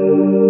Música